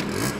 you